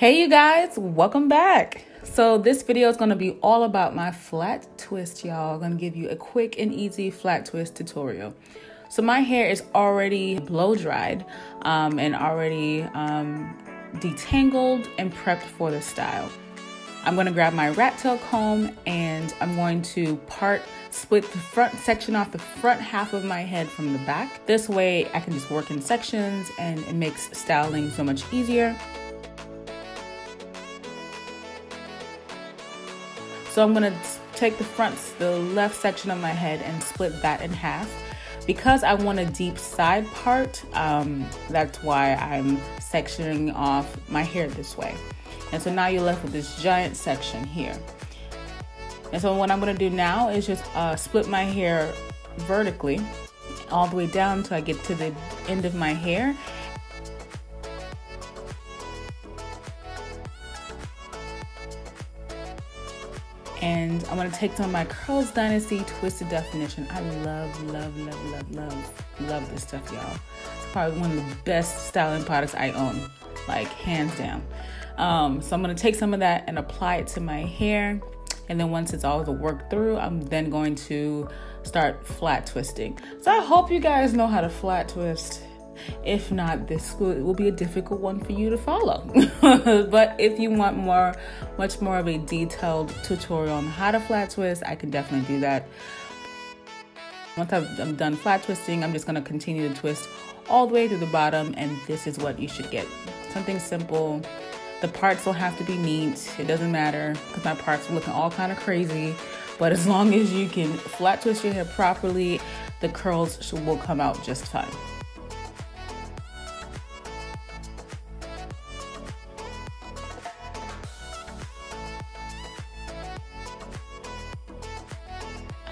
Hey you guys, welcome back. So this video is gonna be all about my flat twist, y'all. I'm gonna give you a quick and easy flat twist tutorial. So my hair is already blow dried um, and already um, detangled and prepped for the style. I'm gonna grab my rat tail comb and I'm going to part, split the front section off the front half of my head from the back. This way I can just work in sections and it makes styling so much easier. So I'm gonna take the front, the left section of my head and split that in half. Because I want a deep side part, um, that's why I'm sectioning off my hair this way. And so now you're left with this giant section here. And so what I'm gonna do now is just uh, split my hair vertically all the way down until I get to the end of my hair and I'm gonna take some of my Curls Dynasty Twisted Definition. I love, love, love, love, love, love this stuff, y'all. It's probably one of the best styling products I own, like hands down. Um, so I'm gonna take some of that and apply it to my hair. And then once it's all the work through, I'm then going to start flat twisting. So I hope you guys know how to flat twist if not, this will, will be a difficult one for you to follow. but if you want more, much more of a detailed tutorial on how to flat twist, I can definitely do that. Once I've, I'm done flat twisting, I'm just gonna continue to twist all the way to the bottom and this is what you should get. Something simple. The parts don't have to be neat. It doesn't matter because my parts are looking all kind of crazy. But as long as you can flat twist your hair properly, the curls will come out just fine.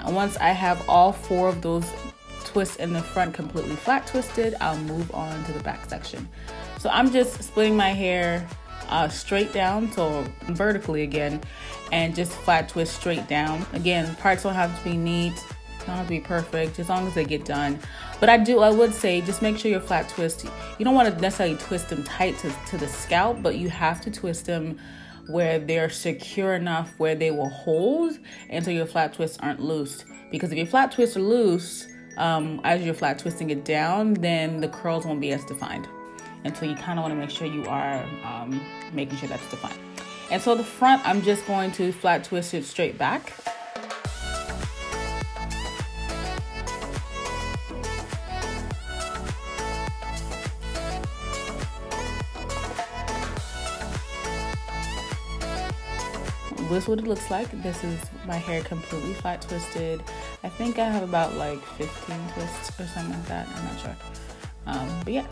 And once I have all four of those twists in the front completely flat twisted, I'll move on to the back section. So I'm just splitting my hair uh, straight down, so vertically again, and just flat twist straight down. Again, parts don't have to be neat, don't have to be perfect, as long as they get done. But I do, I would say, just make sure your flat twist, you don't want to necessarily twist them tight to, to the scalp, but you have to twist them where they're secure enough where they will hold and so your flat twists aren't loose. Because if your flat twists are loose, um, as you're flat twisting it down, then the curls won't be as defined. And so you kind of want to make sure you are um, making sure that's defined. And so the front, I'm just going to flat twist it straight back. This is what it looks like. This is my hair completely flat twisted. I think I have about like 15 twists or something like that. I'm not sure. Um, but yeah.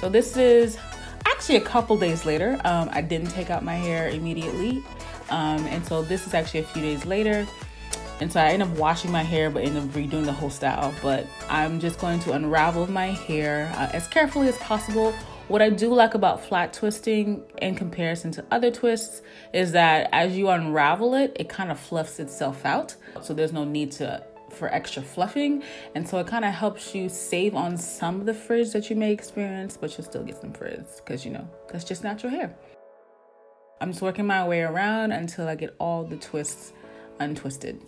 So this is actually a couple days later. Um, I didn't take out my hair immediately. Um, and so this is actually a few days later. And so I end up washing my hair, but end up redoing the whole style. But I'm just going to unravel my hair uh, as carefully as possible what I do like about flat twisting in comparison to other twists is that as you unravel it, it kind of fluffs itself out. So there's no need to for extra fluffing. And so it kind of helps you save on some of the frizz that you may experience, but you'll still get some frizz because you know, that's just natural hair. I'm just working my way around until I get all the twists untwisted.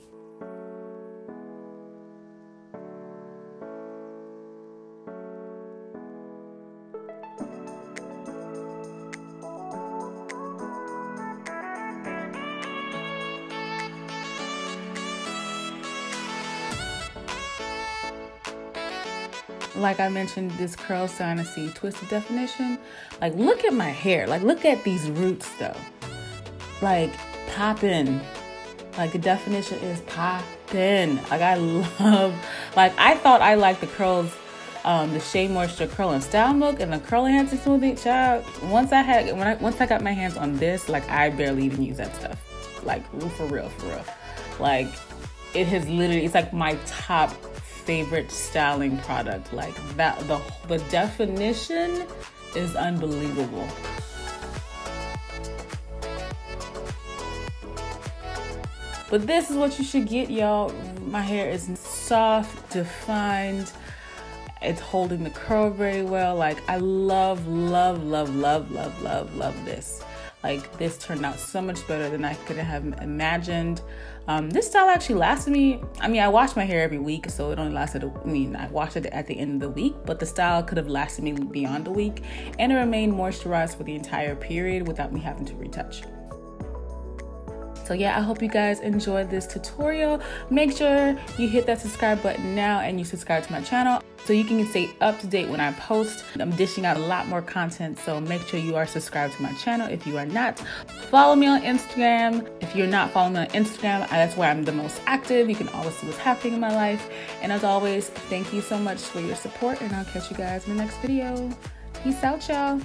Like I mentioned, this Curls Dynasty Twisted Definition. Like, look at my hair. Like, look at these roots, though. Like, popping. Like, the definition is popping. Like, I love, like, I thought I liked the curls, um, the Shea Moisture Curl and Style Milk and the Curl Enhancing Smoothie. Child, once I had, when I, once I got my hands on this, like, I barely even use that stuff. Like, for real, for real. Like, it has literally, it's like my top favorite styling product. Like that, the, the definition is unbelievable. But this is what you should get, y'all. My hair is soft, defined. It's holding the curl very well. Like I love, love, love, love, love, love, love this. Like this turned out so much better than I could have imagined. Um, this style actually lasted me. I mean, I wash my hair every week, so it only lasted. I mean, I washed it at the end of the week, but the style could have lasted me beyond a week, and it remained moisturized for the entire period without me having to retouch. So yeah, I hope you guys enjoyed this tutorial. Make sure you hit that subscribe button now and you subscribe to my channel so you can stay up to date when I post. I'm dishing out a lot more content, so make sure you are subscribed to my channel if you are not. Follow me on Instagram. If you're not following me on Instagram, that's where I'm the most active. You can always see what's happening in my life. And as always, thank you so much for your support, and I'll catch you guys in the next video. Peace out, y'all.